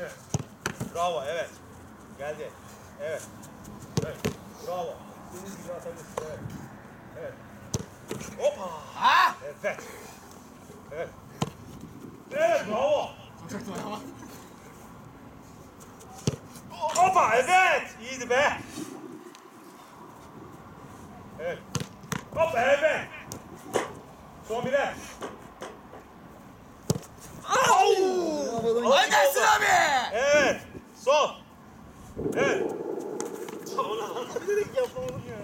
Evet. Bravo, evet. Geldi. Evet. Evet. Bravo. Deniz gibi atabilirsin. Evet. Evet. Hoppa. Ha! Evet. Evet. Evet, bravo. Doğru ama. Hoppa, evet. İyiydi be. Evet. Hoppa, evet. Son bire. Kolay gelsin abi. Evet. Son. Evet. Dedik yapamadım ya.